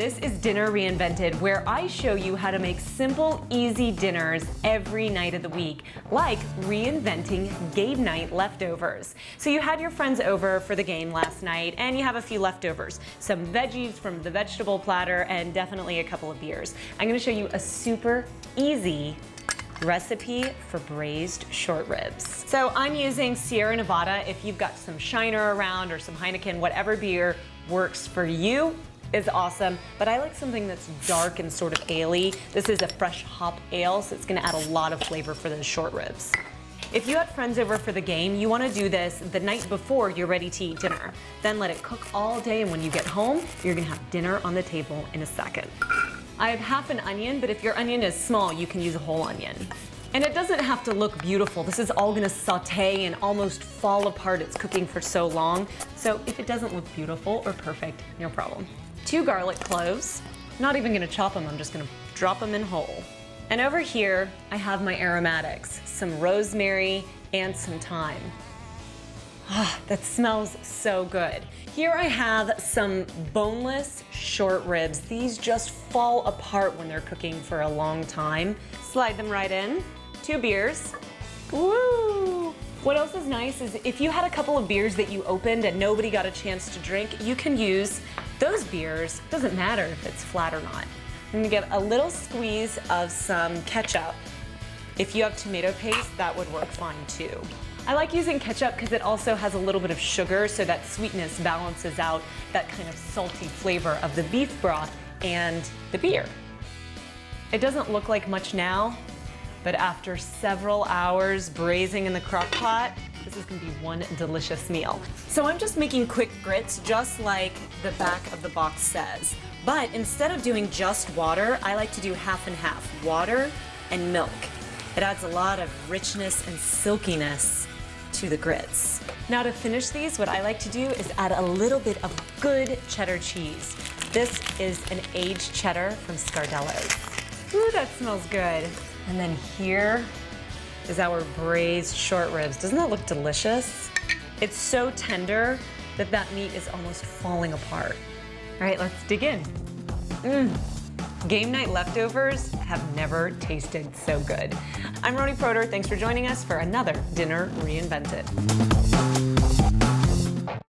This is Dinner Reinvented, where I show you how to make simple, easy dinners every night of the week, like reinventing game night leftovers. So you had your friends over for the game last night, and you have a few leftovers. Some veggies from the vegetable platter, and definitely a couple of beers. I'm gonna show you a super easy recipe for braised short ribs. So I'm using Sierra Nevada. If you've got some Shiner around or some Heineken, whatever beer works for you, is awesome, but I like something that's dark and sort of ale This is a fresh hop ale, so it's gonna add a lot of flavor for those short ribs. If you had friends over for the game, you wanna do this the night before you're ready to eat dinner. Then let it cook all day, and when you get home, you're gonna have dinner on the table in a second. I have half an onion, but if your onion is small, you can use a whole onion. And it doesn't have to look beautiful. This is all gonna saute and almost fall apart. It's cooking for so long. So if it doesn't look beautiful or perfect, no problem two garlic cloves. Not even gonna chop them, I'm just gonna drop them in whole. And over here, I have my aromatics, some rosemary and some thyme. Ah, that smells so good. Here I have some boneless short ribs. These just fall apart when they're cooking for a long time. Slide them right in. Two beers. Woo! What else is nice is if you had a couple of beers that you opened and nobody got a chance to drink, you can use those beers, doesn't matter if it's flat or not. I'm gonna give a little squeeze of some ketchup. If you have tomato paste, that would work fine too. I like using ketchup because it also has a little bit of sugar, so that sweetness balances out that kind of salty flavor of the beef broth and the beer. It doesn't look like much now, but after several hours braising in the crock pot, this is gonna be one delicious meal. So I'm just making quick grits, just like the back of the box says. But instead of doing just water, I like to do half and half, water and milk. It adds a lot of richness and silkiness to the grits. Now to finish these, what I like to do is add a little bit of good cheddar cheese. This is an aged cheddar from Scardello's. Ooh, that smells good. And then here is our braised short ribs. Doesn't that look delicious? It's so tender that that meat is almost falling apart. All right, let's dig in. Mmm. Game night leftovers have never tasted so good. I'm Roni Proler. Thanks for joining us for another Dinner Reinvented.